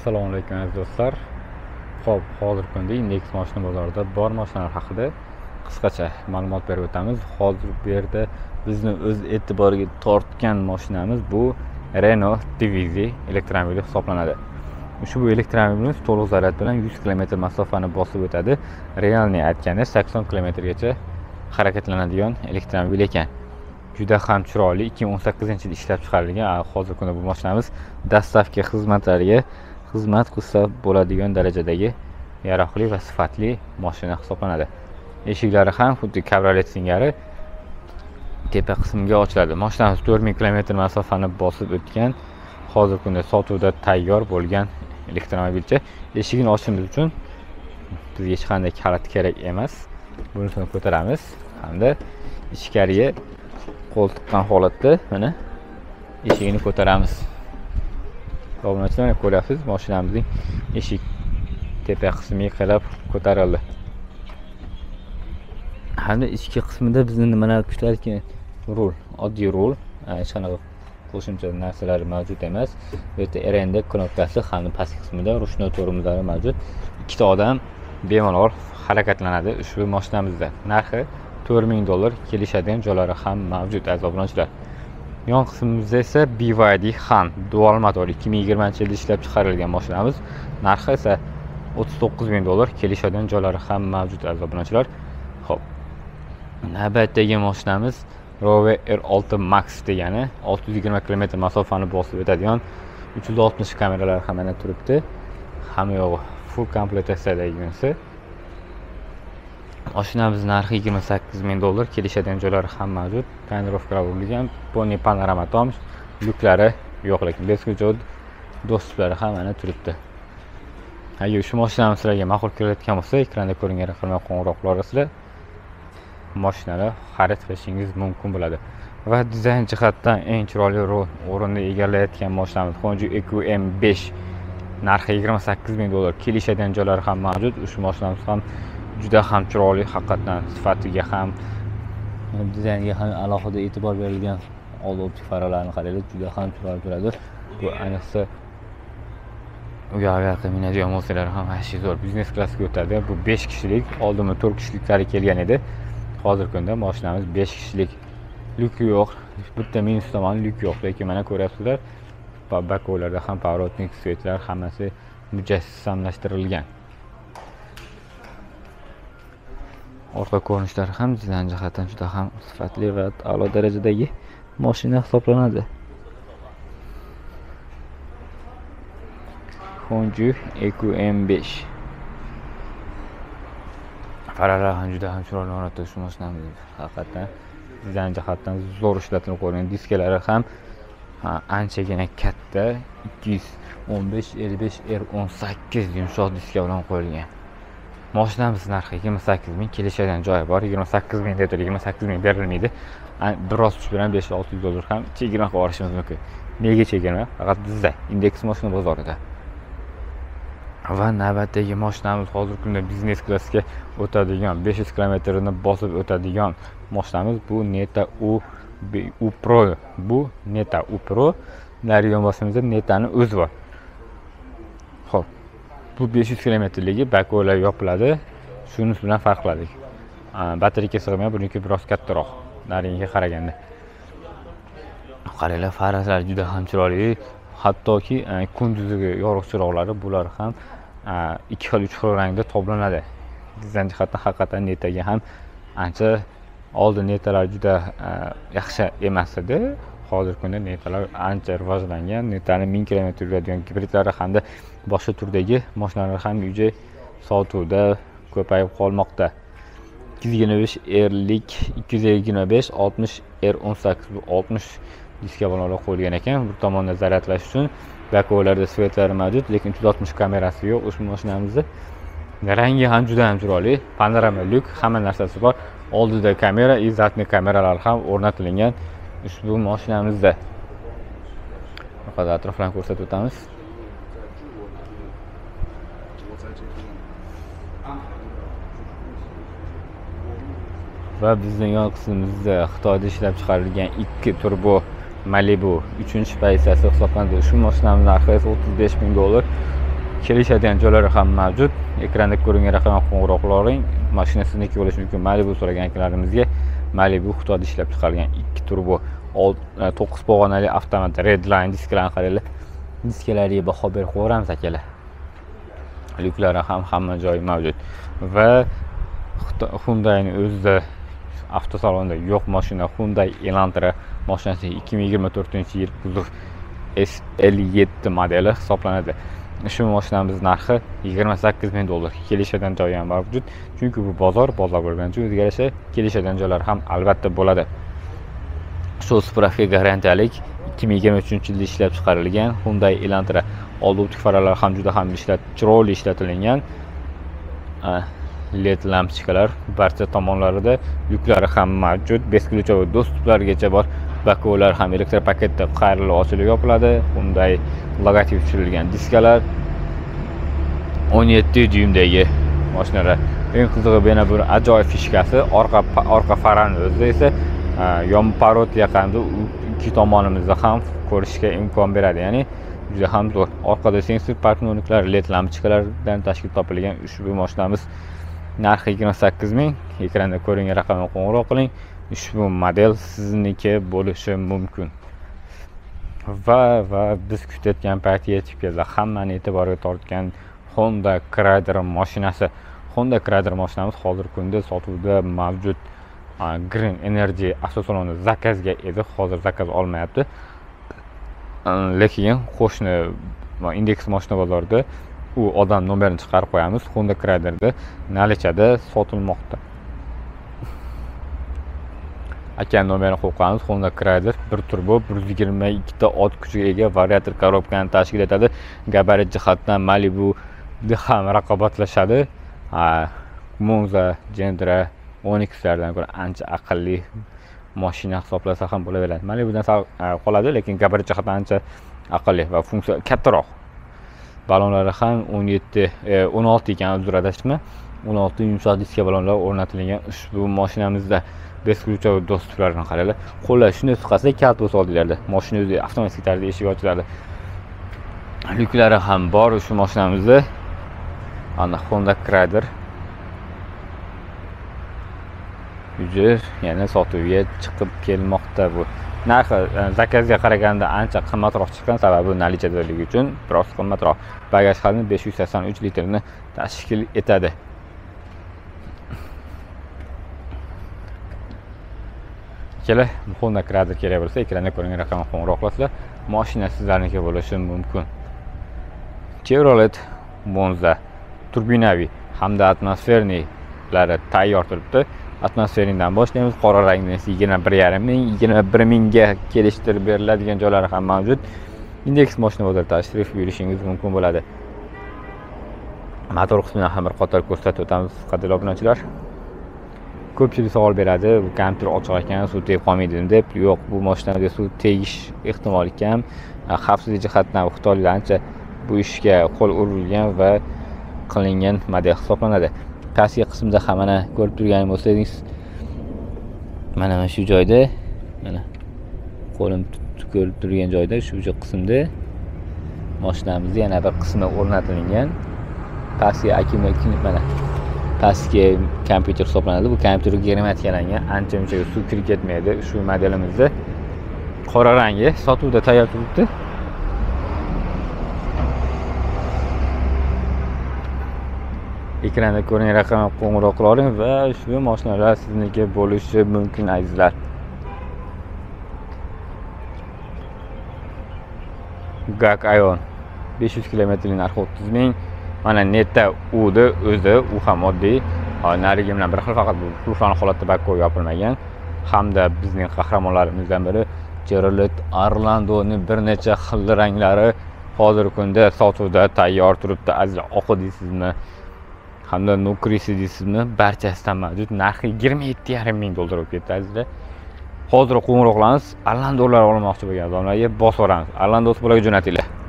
assalomu alaykum aziz do'stlar. Ho'p hozirgi kunda indeks moshina bozorida bor mashinalar haqida qisqacha ma'lumot berib o'tamiz. Hozir bu yerda bizni o'z e'tiboriga tortgan mashinamiz bu renault divizi elektromobili hisoblanadi. Ushbu elektromobilimiz to'liq zaryad bilan yuz kilometr masofani bosib o'tadi. Realniy aytganda sakson kilometrgacha harakatlanadigan elektromobil ekan. Juda ham chiroyli ikki ming o'n sakkizinchi yilda ishlab chiqarilgan hozirgi kunda bu mashinamiz dastavka xizmatlariga xizmat qilsa bo'ladigan darajadagi yaroqli va sifatli mashina hisoblanadi. Eshiklari ham xuddi kabriolet singari tepa qismiga ochiladi. Mashinamiz to'rt ming kilometr masofani bosib o'tgan hozirgi kunda sotuvda tayyor bo'lgan elektromobilcha. Eshigini ochishimiz uchun bizga hech qanday kalit kerak emas. Bunisini ko'taramiz. Hamda ichkariga qo'l tiqqan holatda mana eshigini ko'taramiz. Obunachilar mana ko'ryapsiz mashinamizning eshik tepa qismiga qarab ko'tarildi. Hamda ichki qismida bizni nimalar kutadi ekan rul oddiy rul. Hech qanaqa qo'shimcha narsalar mavjud emas. Bu yerda rnd knopkasi hamda pastki qismida ruchnoy tormozlari mavjud. Ikkita odam bemalol harakatlanadi ushbu mashinamizda narxi to'rt ming dollar kelishadigan joylari ham mavjud aziz obunachilar. Yon qismimizda esa byd han dual motor ikki ming yigirmanchi yilda ishlab chiqarilgan mashinamiz. Narxi esa o'ttiz to'qqiz ming dollar. Kelishadigan joylari ham mavjud aziz obunachilar ho'p navbatdagi mashinamiz rove r olti max degani olti yuz yigirma kilometr masofani bosib o'tadigan uch yuz oltmish kameralar ham mana turibdi. Hamma yog'i full komplektatsiyadaginisi mashinamiz narxi yigirma sakkiz ming dollar kelishadigan joylari ham mavjud. Tonirovkalar urilgan poni panorama tom lyuklari yo'q lekin beskujod do'stliklari ham mana turibdi. Agar shu mashinani sizlarga ma'qul kelayotgan bo'lsa ekranda ko'ringan raqamlar qo'ng'iroqlar orasida mashinalar xarid qilishingiz mumkin bo'ladi. Va dizayn jihatdan eng chiroyli o'rinni egallayotgan mashinamiz honju eqm besh narxi yigirma sakkiz ming dollar kelishadigan joylari ham mavjud. Ushbu mashinamiz ham juda ham chiroyli haqiqatdan sifatiga ham dizayniga ham alohida e'tibor berilgan old optik faralarni qaranglar juda ham chiroyli turadi. Bu ayniqsa uyoqqa minadigan bo'lsanglar ham вообще zo'r biznes klassga o'tadi. Bu besh kishilik oldingi to'rt kishiliklari kelgan edi. Hozirgi kunda mashinamiz besh kishilik. Lyuk yo'q bitta minus tomoni lyuk yo'q lekin mana ko'ryapsizlar bakovlarda ham поворотник svetlar hammasi mujassamlashtirilgan. Orqa ko'rinishlari ham dizayn jihatdan juda ham sifatli va a'lo darajadagi mashina hisoblanadi. Honju EQM5 fararlar ham juda ham chiroyli holatda shu mashinamiz haqiqatdan dizayn jihatdan zo'r ishlatilib qo'yilgan diskalari ham anchagina katta ikki yuz o'n besh ellik besh r o'n sakkiz yumshoq diska bilan qo'yilgan. Mashinamiz narxi yigirma sakkiz ming kelishadigan joyi bor yigirma sakkiz ming deb yigirma sakkiz ming berilmaydi. Biroz tush bilan besh olti yuz dollar ham chegirma qilib yuborishimiz mumkin. Nega chegirma? Faqat bizda indeks mashina bozorida. Va navbatdagi mashinamiz hozirgi kunda biznes klassga o'tadigan besh yuz kilometrni bosib o'tadigan mashinamiz bu neta u u pro. Bu neta u pro. Nariyon bosimizda netani o'zi bor. Bu besh yuz kilometrligi bakolar yopiladi. Shunisi bilan farq qiladi batareyka sig'maydi buniki biroz kattaroq. Narigiga qaraganda. Qaranglar faralar juda ham chiroyli. Hattoki kunduzgi yorug' chiroqlari bular ham ikki xil uch xil rangda toblanadi. Dizayn jihatdan haqiqatdan netaga ham ancha oldin netalar juda yaxshi emas edi. Hozirgi kunda netalar ancha rivojlangan netani ming kilometr yuradigan gibridlari hamda boshqa turdagi mashinalar ham уже sotuvda ko'payib qolmoqda. ikki yuz yigirma besh erlik ikki yuz yigirma besh oltmish r o'n sakkiz bu oltmish diskabonlar qo'yilgan ekan. Bir tomonda zaryadlash uchun bakovlarda svetlari mavjud lekin uch yuz oltmish kamerasi yo'q. Ushbu mashinamizda rangi ham juda ham chiroyli. Panorama lyuk hamma narsasi bor. Oldida kamera и задний kameralar ham o'rnatilgan. Ushbu mashinamizda hozir atroflarni ko'rsatib o'tamiz. Va bizni yon qismimizda xitoyda ishlab chiqarilgan ikki turbo malibu uchinchi pozitsiyasi hisoblanadi. Shu mashinamiz narxi esa o'ttiz besh ming dollar. Kelishadigan joylari ham mavjud. Ekranda ko'ringan raqamga qo'ng'iroq qilavering mashina sizniki bo'lishi mumkin. Malibu so'ragan akalarimizga malibu xitoyda ishlab chiqarilgan ikki turbo e, to'qqiz pog'onali avtomat redline diskalarni qaranglar diskalariga baho berib qo'yaveramiz akalar lyuklari ham hamma joyi mavjud. Va hyundai'ni o'zida avtosalonda yo'q mashina hyundai elantra mashinasi ikki ming yigirma to'rtinchi yil kuzov sl yetti modeli hisoblanadi. Shu mashinamiz narxi yigirma sakkiz ming dollar kelishadigan joyi ham mavjud. Chunki bu bozor bozor bo'lgani uchun o'ziga yarasha kelishadigan joylar ham albatta bo'ladi. Shu spravka garantiyalik ikki ming yigirma uchinchi yilda ishlab chiqarilgan hyundai elantra. Oldi optik faralari ham juda ham ishlat chiroyli ishlatilingan led lampochkalar barcha tomonlarida yuklari ham mavjud. Besключовой доступlargacha bor. Bakovlar ham elektr paketda qayrilib ochilib yopiladi. Unday logotip tushirilgan diskalar o'n yetti dyumdagi mashinalar eng qizig'i yana bir ajoyib fishkasi orqa orqa farani o'zida esa yon parod yaqinida ikki tomonimizda ham ko'rishga imkon beradi. Ya'ni juda ham zo'r. Orqada sensor partnoniklar led lampochkalardan tashkil topilgan ushbu mashinamiz narxi yigirma sakkiz ming. Ekranda ko'ringan raqamga qo'ng'iroq qiling. Ushbu model sizniki bo'lishi mumkin. Va va biz kutayotgan payt yetib keldi. Hammani e'tiboriga tortgan honda krader mashinasi. Honda krader mashinamiz hozirgi kunda sotuvda mavjud. Green energy avtosaloni zakazga edi hozir zakaz olmayapti. Lekin qo'shni indeks mashina bozorida u odam nomerini chiqarib qo'yamiz. Honda kraderda nalichada sotilmoqda. Aka nomini qo'yib honda krader bir turbo bir yuz yigirma ikkita ot kuchiga ega variator korobkani tashkil etadi. Gabarit jihatdan malibu ham raqobatlashadi. Monza gendra onyxlardan ko'ra ancha aqlli mashina hisoblasa ham bo'laveradi. Malibudan sal qoladi lekin gabarit jihatdan ancha aqlli va funksiya kattaroq. Balonlari ham o'n yetti e, o'n olti ekan uzr adashibman o'n olti yumshoq diska balonlar o'rnatilgan ushbu mashinamizda beskluchovый достуplarini qaranglar. Qo'llar shunday suqasak kalt bo'lsa oldinglarda moshina o'zi avtomatik tarzda eshik ochiladi. Lyuklari ham bor shu mashinamizda ana honda krader уже yana sotuvga chiqib kelmoqda bu. Narxi e, zakazga qaraganda ancha qimmatroq chiqqan sababi наличиядалigi uchun biroz qimmatroq. Bagaj hajmi besh yuz sakson uch litrni tashkil etadi. Ikkala honda krader kerak bo'lsa ekranda ko'ringan raqamga qo'ng'iroq qilasizlar moshina sizlarniki bo'lishi mumkin. Chevrolet monza turbinaviy hamda atmosferniylari tayyor turibdi. Atmosferingdan boshlaymiz. Qora rangni yigirma bir yarim ming yigirma bir mingga kelishtirib beriladigan joylari ham mavjud. Indeks moshina bozori tashrif buyurishingiz mumkin bo'ladi. Motor qismidan ham bir qator ko'rsatib o'tamiz qadrli obunachilar. Ko'pchilik savol beradi bu kompyuter ochiq ekan suv tegib qolmaydimi? deb. Yo'q bu moshinaga suv tegish ehtimoli kam. Xavfsizlik jihatdan xitoyliklar ancha bu ishga qo'l urilgan va qilingan model hisoblanadi. Pastki qismida ham mana ko'rib turgan bo'lsangiz mana mana shu joyda mana qo'lim ko'rib turgan joyda shu qismda moshinamizni yana bir qismi o'rnatilgan. Pastki akkumulyator mana pastki kompyuter hisoblanadi. Bu kompyuter germatikalangan ancha muncha suv kirib ketmaydi. Shu modelimizda qora rangi sotuvda tayyor turibdi. Ekranda ko'rgan raqamga qo'ng'iroq qilavering va ushbu mashinalar sizniki bo'lishi mumkin azizlar. Gak ayon besh yuz kilometrlik narxi o'ttiz ming. Mana netda uni o'zi u ham oddiy. Narigi bilan bir xil faqat bu pulfan holatda bakko yopilmagan. Hamda bizning qahramonlarimizdan biri Chevrolet Orlandoni bir necha xil ranglari hozirgi kunda sotuvda tayyor turibdi aziz oqi deysizmi? Hamda nukrisi deysizmi barchasidan mavjud. Narxi yigirma yetti yarim ming dollar bo'lib ketdi azizlar hozir qo'ng'iroq qilamiz orlandolar olmoqchi bo'lgan odamlarga bosib yuboramiz orlandosi bularga jo'natinglar.